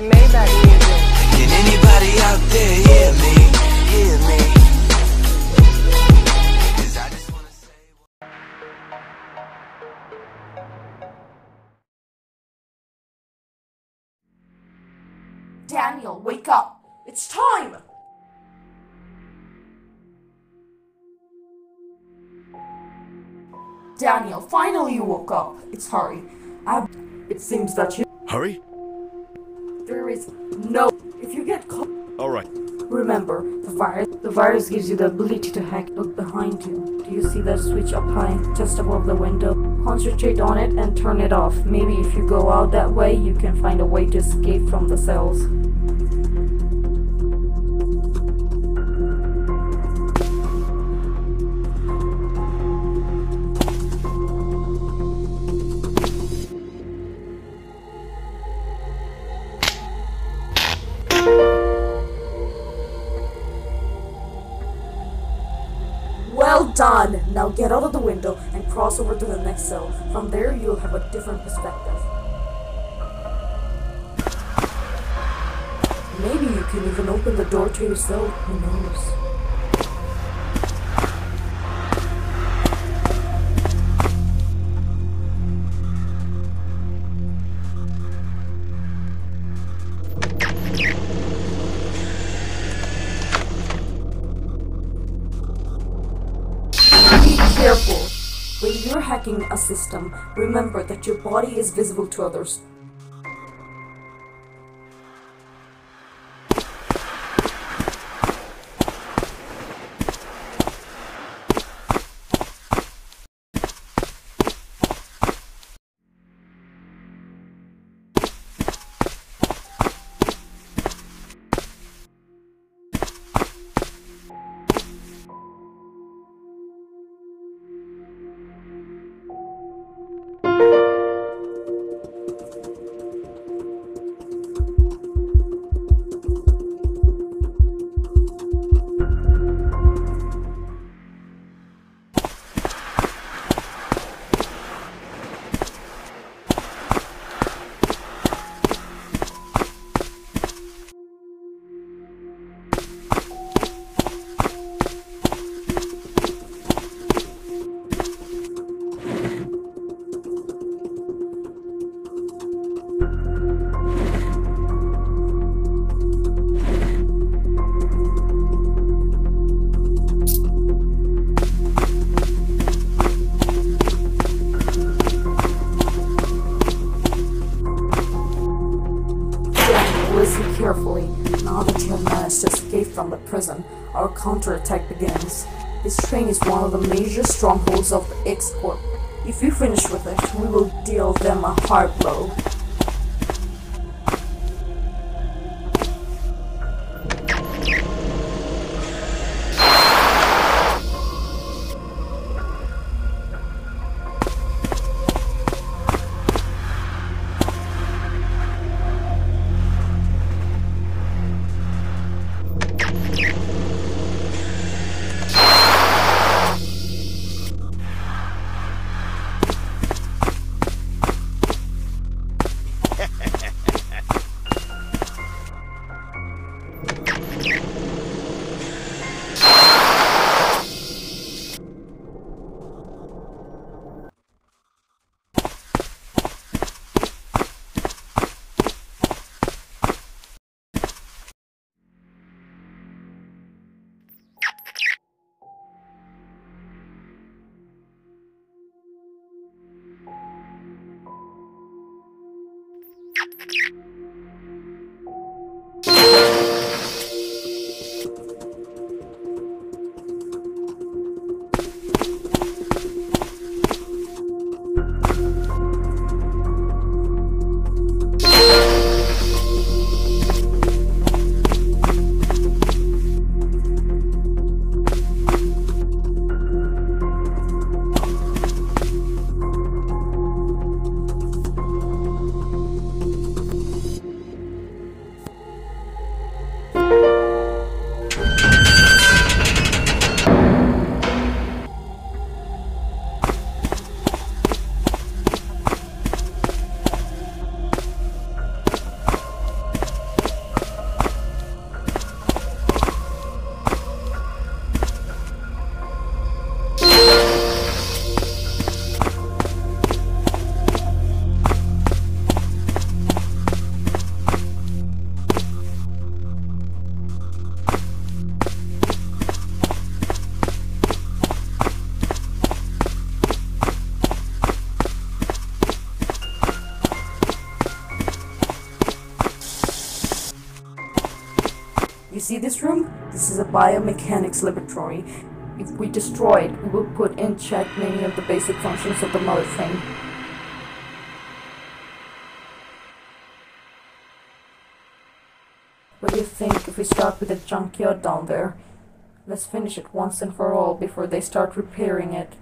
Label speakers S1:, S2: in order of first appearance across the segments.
S1: Maybach music.
S2: Can anybody out there hear me? Hear me? 'Cause I just wanna say.
S3: Daniel, wake up! It's time! Daniel, finally you woke up. It's Harry. I. It seems that you.
S4: Hurry?
S3: Is no. If you get caught.
S4: Alright.
S3: Remember, the virus. The virus gives you the ability to hack. Look behind you. Do you see that switch up high, just above the window? Concentrate on it and turn it off. Maybe if you go out that way, you can find a way to escape from the cells. Cross over to the next cell. From there, you'll have a different perspective. Maybe you can even open the door to your cell. Who knows? A system, remember that your body is visible to others. The major strongholds of the X Corp. If we finish with it, we will deal them a hard blow. A biomechanics laboratory. If we destroy it, we will put in check many of the basic functions of the mother thing. What do you think if we start with the junkyard down there? Let's finish it once and for all before they start repairing it.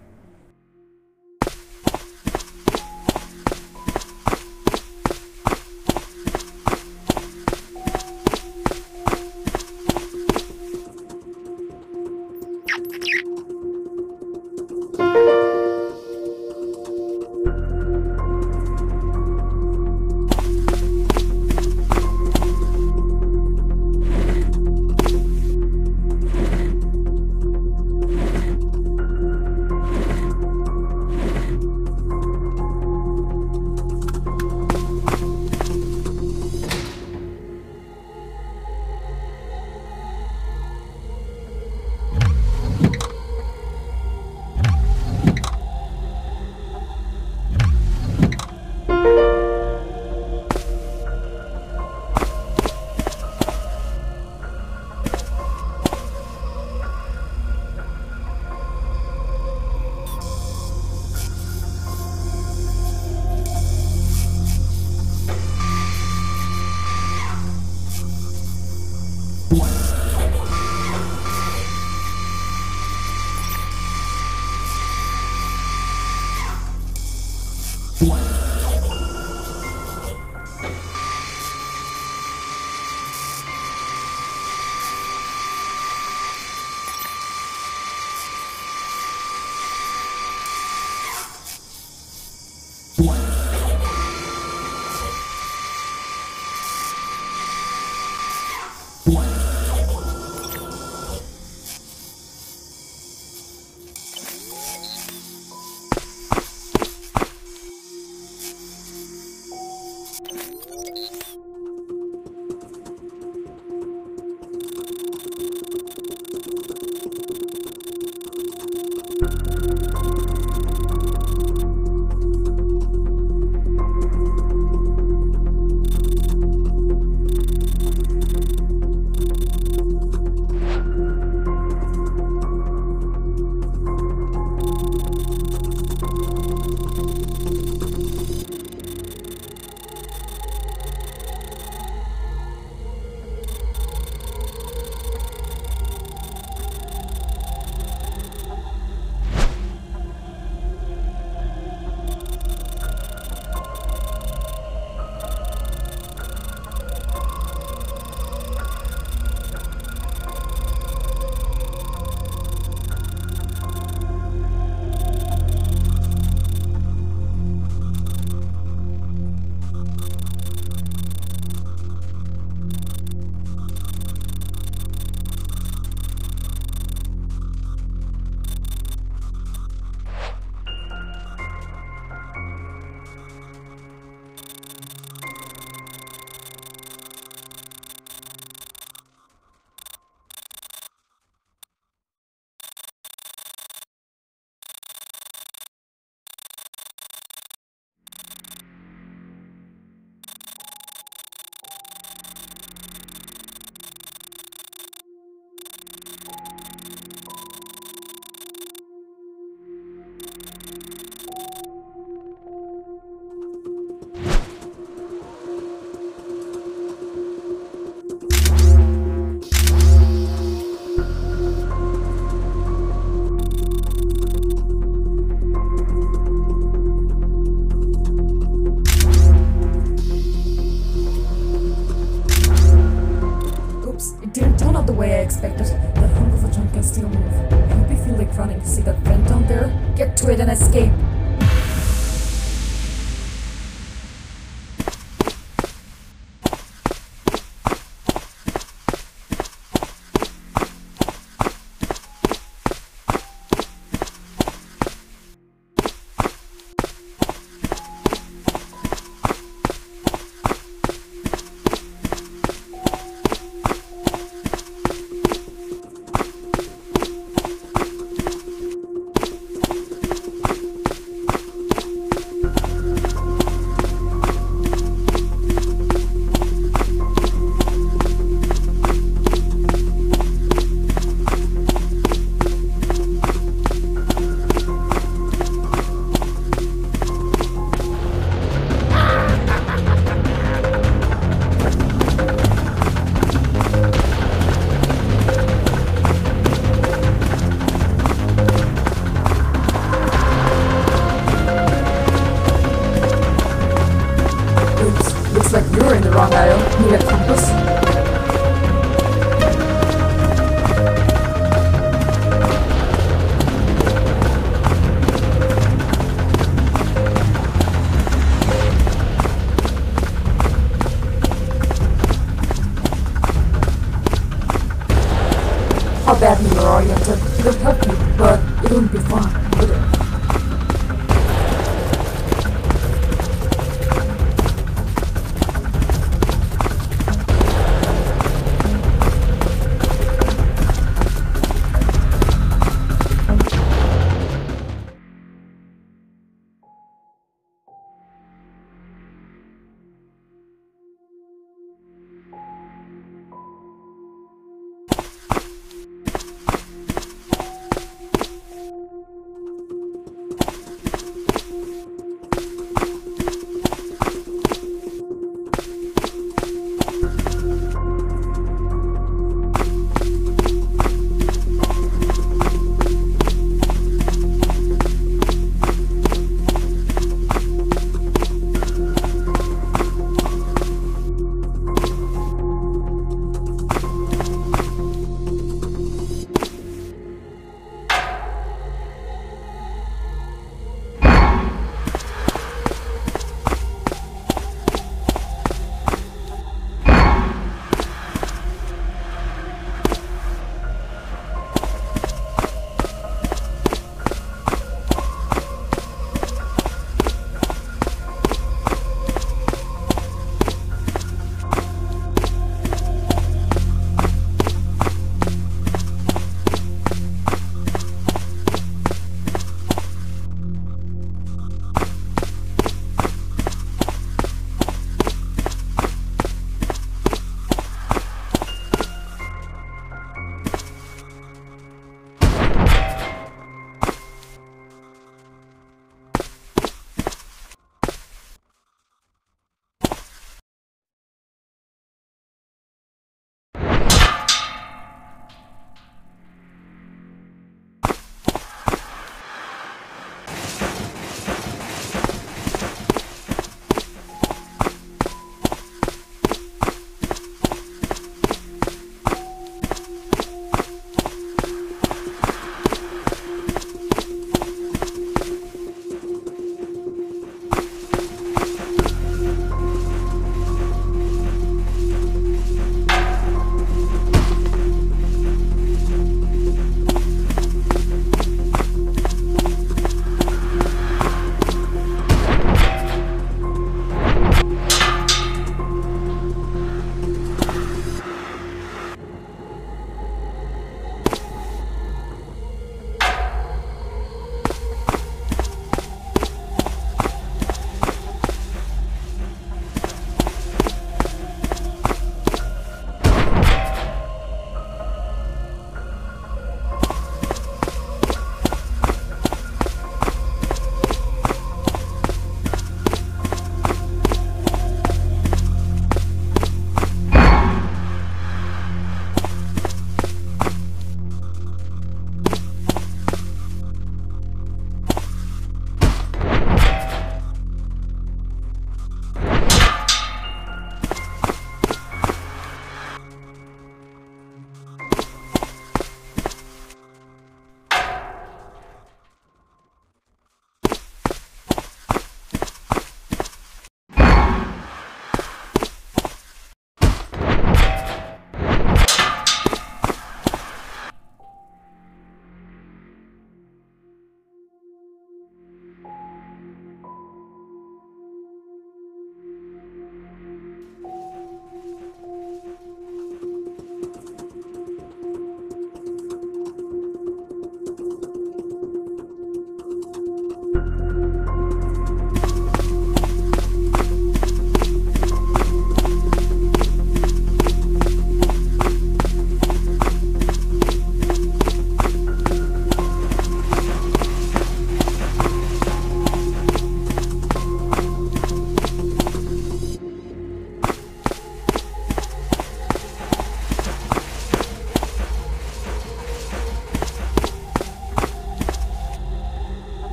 S3: Badly you're oriented. It'll help you, but it won't be fun,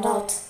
S3: found.